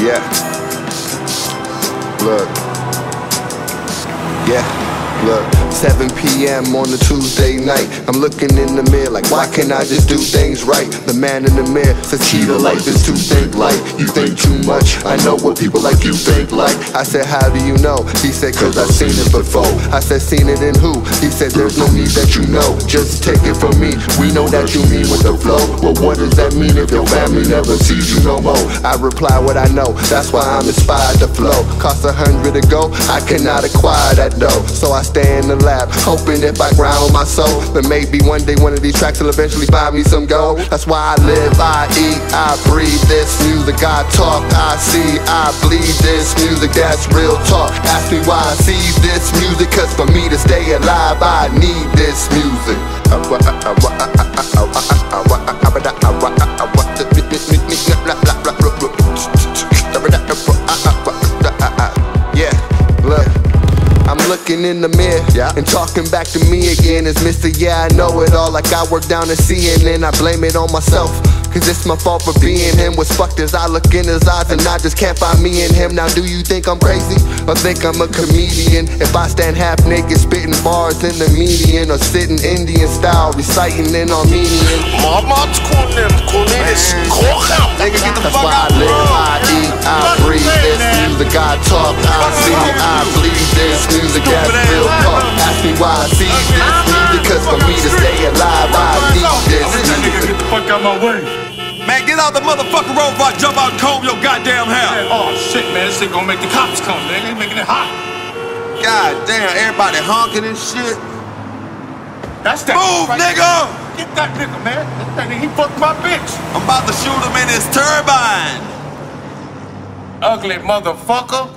Yeah. Look. Yeah. Look, 7 p.m. on a Tuesday night. I'm looking in the mirror like, why can't I just do things right? The man in the mirror says, to life is to think like you think too much. I know what people like you think like. I said, how do you know? He said, cause I've seen it before. I said, seen it in who? He said, there's no need that you know. Just take it from me. We know that you mean with the flow. Well, what does that mean if your family never sees you no more? I reply what I know. That's why I'm inspired to flow. Cost a hundred to go. I cannot acquire that dough. So I stay in the lab, hoping if I grind on my soul, then maybe one day one of these tracks will eventually buy me some gold. That's why I live, I eat, I breathe this music. I talk, I see, I bleed this music. That's real talk. Ask me why I see this music, cause for me to stay alive, I need this music. Yeah, look. I'm looking in the mirror Yeah. and talking back to me again as Mr. Yeah, I know it all. Like I work down at CNN, I blame it on myself. Cause it's my fault for being him. What's fucked is I look in his eyes and I just can't find me in him. Now, do you think I'm crazy or think I'm a comedian? If I stand half naked, spitting bars in the median or sitting Indian style, reciting in Armenian. Mama kunim kunis kocham. Nigga, get the That's fuck why I out, live. I eat, I breathe this music. I talk, I see, I bleed this music. That's real talk. Ask me why I see this music. Cause for me to stay alive, I need this music. Get the fuck out my way. Man, get out the motherfucking road before I jump out and comb your goddamn hair. Oh shit, man, this shit gonna make the cops come, man. They making it hot. God damn, everybody honking and shit. That's that. Move, right nigga! there. Get that nigga, man. That nigga, he fucked my bitch. I'm about to shoot him in his turbine. Ugly motherfucker.